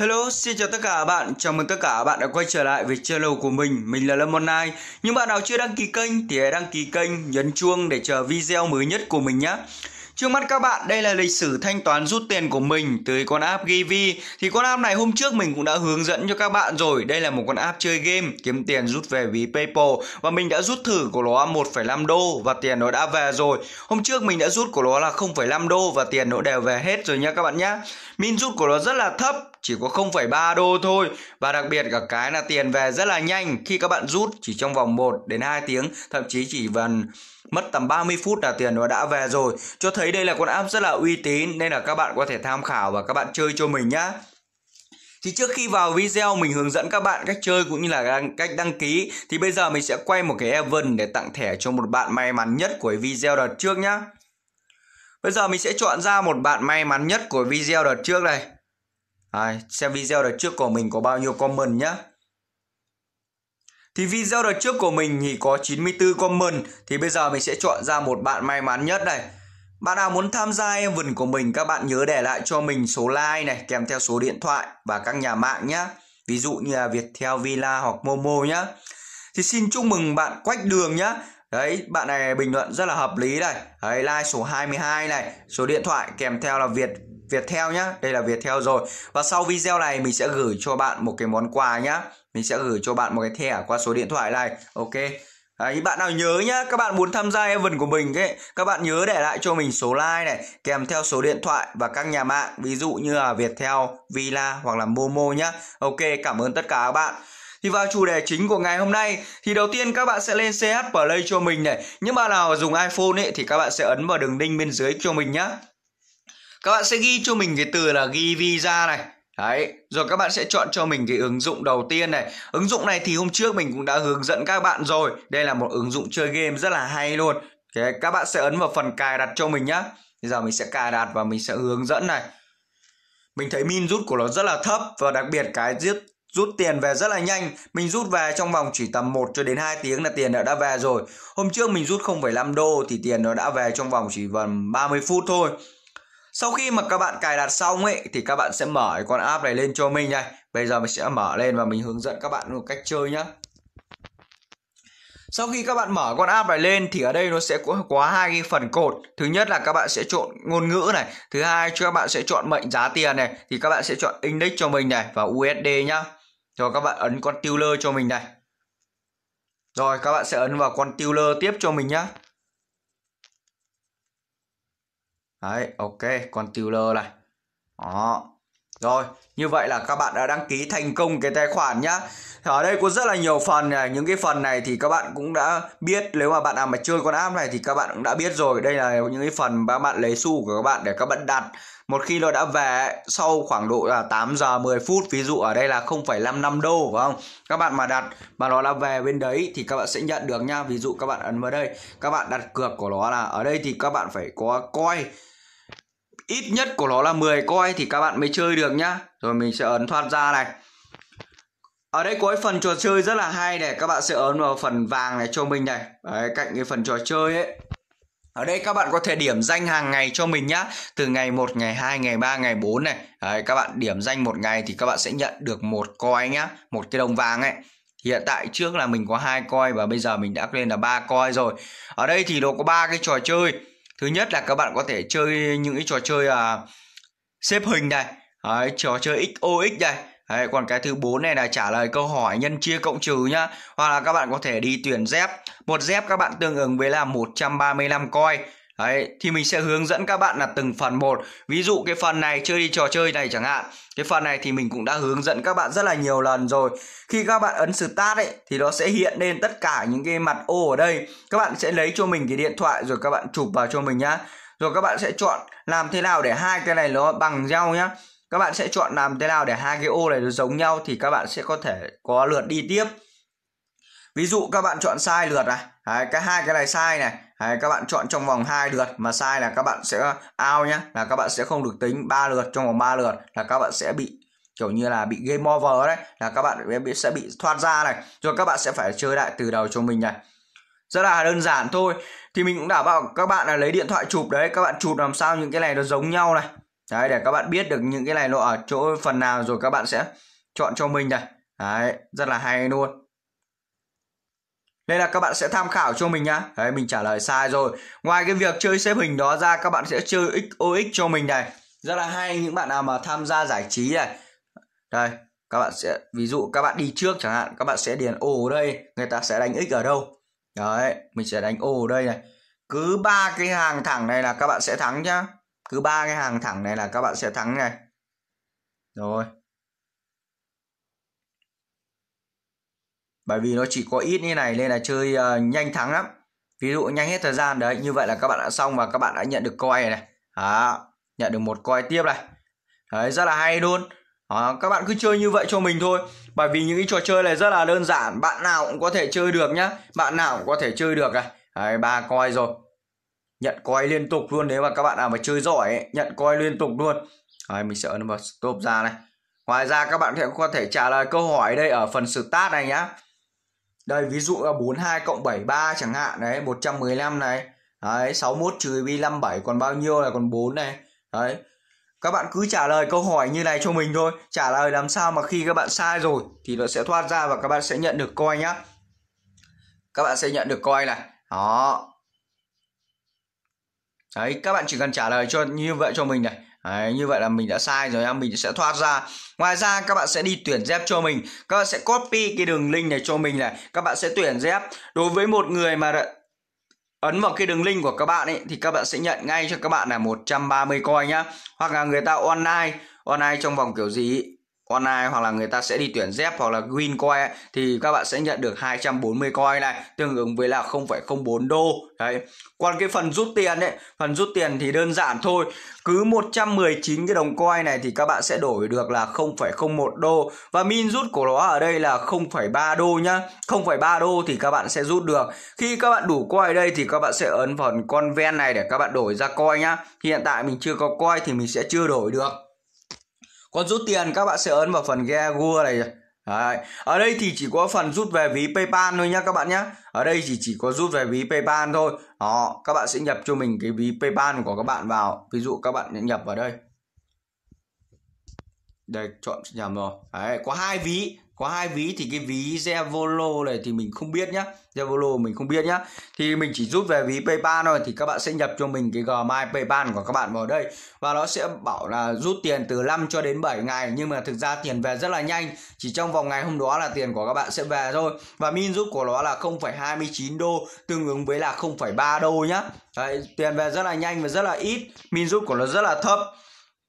Hello, xin chào tất cả các bạn. Chào mừng tất cả các bạn đã quay trở lại với channel của mình. Mình là Lâm Online. Những bạn nào chưa đăng ký kênh thì hãy đăng ký kênh, nhấn chuông để chờ video mới nhất của mình nhé. Trước mắt các bạn, đây là lịch sử thanh toán rút tiền của mình từ con app Givi. Thì con app này hôm trước mình cũng đã hướng dẫn cho các bạn rồi. Đây là một con app chơi game kiếm tiền rút về ví PayPal và mình đã rút thử của nó 1,5 đô và tiền nó đã về rồi. Hôm trước mình đã rút của nó là 0,5 đô và tiền nó đều về hết rồi nha các bạn nhé. Min rút của nó rất là thấp, chỉ có 0,3 đô thôi. Và đặc biệt cả cái là tiền về rất là nhanh. Khi các bạn rút chỉ trong vòng 1 đến 2 tiếng, thậm chí chỉ gần mất tầm 30 phút là tiền nó đã về rồi. Cho thấy đây là con app rất là uy tín nên là các bạn có thể tham khảo và các bạn chơi cho mình nhá. Thì trước khi vào video mình hướng dẫn các bạn cách chơi cũng như là cách đăng ký. Thì bây giờ mình sẽ quay một cái event để tặng thẻ cho một bạn may mắn nhất của video đợt trước nhá. Bây giờ mình sẽ chọn ra một bạn may mắn nhất của video đợt trước đây, À, xem video đợt trước của mình có bao nhiêu comment nhá. Thì video đợt trước của mình thì có 94 comment Thì bây giờ mình sẽ chọn ra một bạn may mắn nhất này Bạn nào muốn tham gia vườn của mình Các bạn nhớ để lại cho mình số like này Kèm theo số điện thoại và các nhà mạng nhé Ví dụ như là Viettel Villa hoặc Momo nhé Thì xin chúc mừng bạn Quách Đường nhé Đấy, bạn này bình luận rất là hợp lý này. Đấy, like số 22 này. Số điện thoại kèm theo là Việt Viettel nhá. Đây là Viettel rồi. Và sau video này mình sẽ gửi cho bạn một cái món quà nhá. Mình sẽ gửi cho bạn một cái thẻ qua số điện thoại này. Ok. Đấy, bạn nào nhớ nhá, các bạn muốn tham gia event của mình ấy, các bạn nhớ để lại cho mình số like này, kèm theo số điện thoại và các nhà mạng, ví dụ như là Viettel, Villa hoặc là Momo nhá. Ok, cảm ơn tất cả các bạn. Thì vào chủ đề chính của ngày hôm nay thì đầu tiên các bạn sẽ lên CH Play cho mình này. Những bạn nào dùng iPhone ấy thì các bạn sẽ ấn vào đường link bên dưới cho mình nhá. Các bạn sẽ ghi cho mình cái từ là ghi visa này. Đấy, rồi các bạn sẽ chọn cho mình cái ứng dụng đầu tiên này. Ứng dụng này thì hôm trước mình cũng đã hướng dẫn các bạn rồi. Đây là một ứng dụng chơi game rất là hay luôn. Thế Các bạn sẽ ấn vào phần cài đặt cho mình nhá. Bây giờ mình sẽ cài đặt và mình sẽ hướng dẫn này. Mình thấy min rút của nó rất là thấp Và đặc biệt cái giết rút tiền về rất là nhanh Mình rút về trong vòng chỉ tầm 1 cho đến 2 tiếng là tiền đã, đã về rồi Hôm trước mình rút 0,5 đô thì tiền nó đã về trong vòng chỉ gần 30 phút thôi sau khi mà các bạn cài đặt xong ấy thì các bạn sẽ mở con app này lên cho mình này. Bây giờ mình sẽ mở lên và mình hướng dẫn các bạn một cách chơi nhá. Sau khi các bạn mở con app này lên thì ở đây nó sẽ có, có hai cái phần cột. Thứ nhất là các bạn sẽ chọn ngôn ngữ này. Thứ hai cho các bạn sẽ chọn mệnh giá tiền này. Thì các bạn sẽ chọn index cho mình này và USD nhá. Rồi các bạn ấn con tuner cho mình này. Rồi các bạn sẽ ấn vào con tuner tiếp cho mình nhá. Đấy, ok, con Tiller này. Đó. Rồi, như vậy là các bạn đã đăng ký thành công cái tài khoản nhá. Ở đây có rất là nhiều phần này, những cái phần này thì các bạn cũng đã biết nếu mà bạn nào mà chơi con app này thì các bạn cũng đã biết rồi. Đây là những cái phần các bạn lấy xu của các bạn để các bạn đặt. Một khi nó đã về sau khoảng độ là 8 giờ 10 phút, ví dụ ở đây là 0,55 đô phải không? Các bạn mà đặt mà nó là về bên đấy thì các bạn sẽ nhận được nha. Ví dụ các bạn ấn vào đây, các bạn đặt cược của nó là ở đây thì các bạn phải có coi ít nhất của nó là 10 coin thì các bạn mới chơi được nhá. Rồi mình sẽ ấn thoát ra này. Ở đây có cái phần trò chơi rất là hay này. Các bạn sẽ ấn vào phần vàng này cho mình này. Đấy, cạnh cái phần trò chơi ấy. Ở đây các bạn có thể điểm danh hàng ngày cho mình nhá. Từ ngày 1, ngày 2, ngày 3, ngày 4 này. Đấy, Các bạn điểm danh một ngày thì các bạn sẽ nhận được một coin nhá. Một cái đồng vàng ấy. Hiện tại trước là mình có hai coin và bây giờ mình đã lên là ba coin rồi. Ở đây thì nó có ba cái trò chơi thứ nhất là các bạn có thể chơi những cái trò chơi à, xếp hình này Đấy, trò chơi XOX đây Đấy, còn cái thứ bốn này là trả lời câu hỏi nhân chia cộng trừ nhá. Hoặc là các bạn có thể đi tuyển dép. Một dép các bạn tương ứng với là 135 coi Đấy, thì mình sẽ hướng dẫn các bạn là từng phần một. Ví dụ cái phần này chơi đi trò chơi này chẳng hạn. Cái phần này thì mình cũng đã hướng dẫn các bạn rất là nhiều lần rồi. Khi các bạn ấn start ấy thì nó sẽ hiện lên tất cả những cái mặt ô ở đây. Các bạn sẽ lấy cho mình cái điện thoại rồi các bạn chụp vào cho mình nhá. Rồi các bạn sẽ chọn làm thế nào để hai cái này nó bằng nhau nhá. Các bạn sẽ chọn làm thế nào để hai cái ô này nó giống nhau thì các bạn sẽ có thể có lượt đi tiếp ví dụ các bạn chọn sai lượt này Đấy, cái hai cái này sai này Đấy, các bạn chọn trong vòng hai lượt mà sai là các bạn sẽ out nhá là các bạn sẽ không được tính ba lượt trong vòng ba lượt là các bạn sẽ bị kiểu như là bị game over đấy là các bạn sẽ bị thoát ra này rồi các bạn sẽ phải chơi lại từ đầu cho mình này rất là đơn giản thôi thì mình cũng đảm bảo các bạn là lấy điện thoại chụp đấy các bạn chụp làm sao những cái này nó giống nhau này đấy để các bạn biết được những cái này nó ở chỗ phần nào rồi các bạn sẽ chọn cho mình này đấy rất là hay luôn đây là các bạn sẽ tham khảo cho mình nhá. Đấy, mình trả lời sai rồi. Ngoài cái việc chơi xếp hình đó ra, các bạn sẽ chơi XOX cho mình này. Rất là hay, những bạn nào mà tham gia giải trí này. Đây, các bạn sẽ, ví dụ các bạn đi trước chẳng hạn, các bạn sẽ điền ô ở đây, người ta sẽ đánh x ở đâu? Đấy, mình sẽ đánh ô ở đây này. Cứ ba cái hàng thẳng này là các bạn sẽ thắng nhá. Cứ ba cái hàng thẳng này là các bạn sẽ thắng này. Rồi. Bởi vì nó chỉ có ít như này nên là chơi uh, nhanh thắng lắm. Ví dụ nhanh hết thời gian đấy như vậy là các bạn đã xong và các bạn đã nhận được coi này, này. Đó, nhận được một coi tiếp này. Đấy rất là hay luôn. Đó, các bạn cứ chơi như vậy cho mình thôi. Bởi vì những cái trò chơi này rất là đơn giản. Bạn nào cũng có thể chơi được nhá. Bạn nào cũng có thể chơi được này. Đấy ba coi rồi. Nhận coi liên tục luôn nếu mà các bạn nào mà chơi giỏi ấy, nhận coi liên tục luôn. Đấy, mình sẽ ấn vào stop ra này. Ngoài ra các bạn có thể trả lời câu hỏi đây ở phần start này nhá đây, ví dụ là 42 cộng 73 chẳng hạn, đấy 115 này. Đấy 61 trừ bi 57 còn bao nhiêu là còn 4 này. Đấy. Các bạn cứ trả lời câu hỏi như này cho mình thôi. Trả lời làm sao mà khi các bạn sai rồi thì nó sẽ thoát ra và các bạn sẽ nhận được coi nhá. Các bạn sẽ nhận được coi này. Đó. Đấy, các bạn chỉ cần trả lời cho, như vậy cho mình này. Đấy, như vậy là mình đã sai rồi em mình sẽ thoát ra. Ngoài ra các bạn sẽ đi tuyển dép cho mình. Các bạn sẽ copy cái đường link này cho mình này. Các bạn sẽ tuyển dép. Đối với một người mà ấn vào cái đường link của các bạn ấy thì các bạn sẽ nhận ngay cho các bạn là 130 coin nhá. Hoặc là người ta online online trong vòng kiểu gì online hoặc là người ta sẽ đi tuyển dép hoặc là green coin thì các bạn sẽ nhận được 240 coin này tương ứng với là 0,04 đô. Đấy. Còn cái phần rút tiền đấy phần rút tiền thì đơn giản thôi. Cứ 119 cái đồng coin này thì các bạn sẽ đổi được là 0,01 đô. Và min rút của nó ở đây là 0,3 đô nhá. 0,3 đô thì các bạn sẽ rút được. Khi các bạn đủ coin đây thì các bạn sẽ ấn phần con ven này để các bạn đổi ra coin nhá. Hiện tại mình chưa có coin thì mình sẽ chưa đổi được còn rút tiền các bạn sẽ ấn vào phần Gear này Đấy. Ở đây thì chỉ có phần rút về ví PayPal thôi nhá các bạn nhé. Ở đây thì chỉ có rút về ví PayPal thôi. Đó, các bạn sẽ nhập cho mình cái ví PayPal của các bạn vào. Ví dụ các bạn nhập vào đây. Đây, chọn nhầm rồi. Đấy, có hai ví có hai ví thì cái ví Zevolo này thì mình không biết nhá. Zevolo mình không biết nhá. Thì mình chỉ rút về ví PayPal thôi thì các bạn sẽ nhập cho mình cái Gmail PayPal của các bạn vào đây. Và nó sẽ bảo là rút tiền từ 5 cho đến 7 ngày. Nhưng mà thực ra tiền về rất là nhanh. Chỉ trong vòng ngày hôm đó là tiền của các bạn sẽ về thôi. Và min rút của nó là 0,29 đô tương ứng với là 0,3 đô nhá. Đấy, tiền về rất là nhanh và rất là ít. Min rút của nó rất là thấp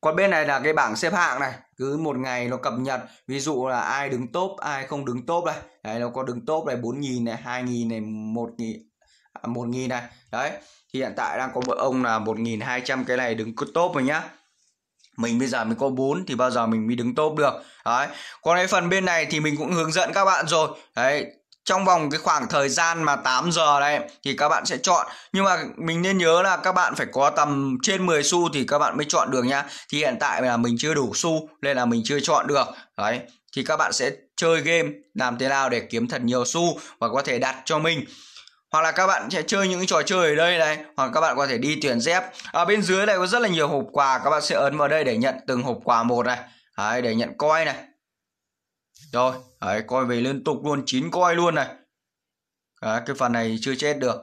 còn bên này là cái bảng xếp hạng này, cứ một ngày nó cập nhật. Ví dụ là ai đứng top, ai không đứng top đây đấy, nó có đứng top này bốn nghìn này, hai nghìn này, một nghìn à, một nghìn này. Đấy, thì hiện tại đang có một ông là một nghìn hai trăm cái này đứng top rồi nhá. Mình bây giờ mình có 4 thì bao giờ mình mới đứng top được. Đấy, còn cái phần bên này thì mình cũng hướng dẫn các bạn rồi. Đấy trong vòng cái khoảng thời gian mà 8 giờ đây thì các bạn sẽ chọn. Nhưng mà mình nên nhớ là các bạn phải có tầm trên 10 xu thì các bạn mới chọn được nhá. Thì hiện tại là mình chưa đủ xu nên là mình chưa chọn được. Đấy thì các bạn sẽ chơi game làm thế nào để kiếm thật nhiều xu và có thể đặt cho mình. Hoặc là các bạn sẽ chơi những trò chơi ở đây này hoặc các bạn có thể đi tuyển dép. Ở bên dưới này có rất là nhiều hộp quà các bạn sẽ ấn vào đây để nhận từng hộp quà một này. Đấy, để nhận coi này rồi đấy, coi về liên tục luôn chín coi luôn này. Đấy, cái phần này chưa chết được.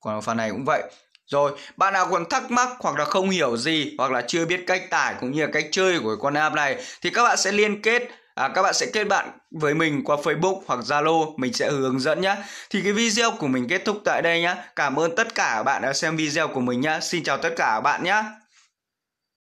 Còn phần này cũng vậy. Rồi bạn nào còn thắc mắc hoặc là không hiểu gì hoặc là chưa biết cách tải cũng như là cách chơi của con app này thì các bạn sẽ liên kết à, các bạn sẽ kết bạn với mình qua Facebook hoặc Zalo mình sẽ hướng dẫn nhé thì cái video của mình kết thúc tại đây nhé cảm ơn tất cả các bạn đã xem video của mình nhé xin chào tất cả các bạn nhé